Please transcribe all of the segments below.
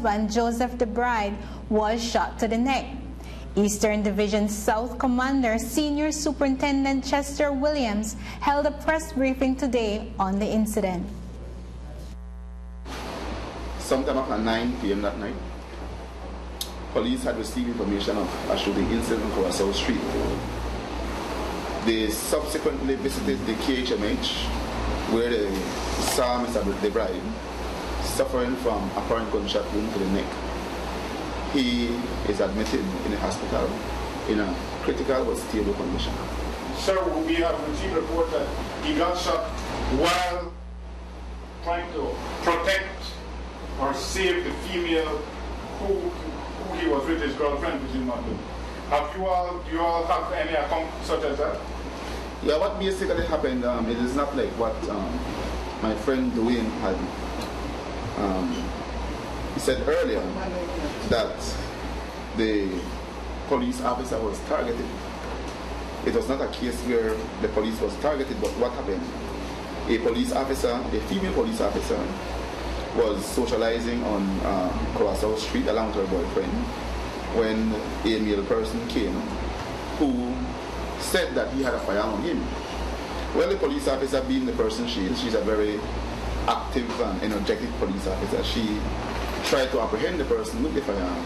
husband, Joseph DeBride, was shot to the neck. Eastern Division South Commander Senior Superintendent Chester Williams held a press briefing today on the incident. Sometime after 9 p.m. that night, police had received information of a shooting incident on Curacao Street. They subsequently visited the KHMH where they saw Mr. DeBride suffering from apparent gunshot wound to the neck. He is admitted in a hospital in a critical but stable condition. Sir, we have received report that he got shot while trying to protect or save the female who, who he was with his girlfriend, presumably. Have you all, do you all have any account such as that? Yeah, what basically happened, um, it is not like what um, my friend Dwayne had um, he said earlier that the police officer was targeted. It was not a case where the police was targeted, but what happened? A police officer, a female police officer, was socializing on um, Street along with her boyfriend when a male person came who said that he had a firearm on him. Well, the police officer, being the person she is, she's a very active and energetic police officer. She tried to apprehend the person with the firearm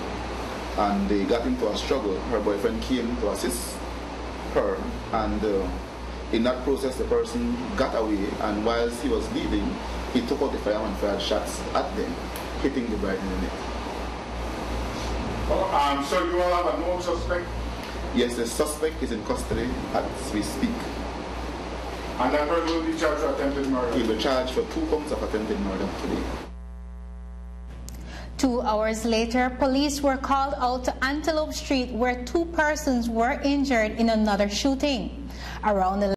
and they got into a struggle. Her boyfriend came to assist her and uh, in that process the person got away and whilst he was leaving he took out the firearm and fired shots at them, hitting DeBride in the neck. Oh, um, so you all have a known suspect? Yes, the suspect is in custody as we speak. And that person will be charged with attempted murder? He will be charged for two counts of attempted murder today. Two hours later, police were called out to Antelope Street where two persons were injured in another shooting. Around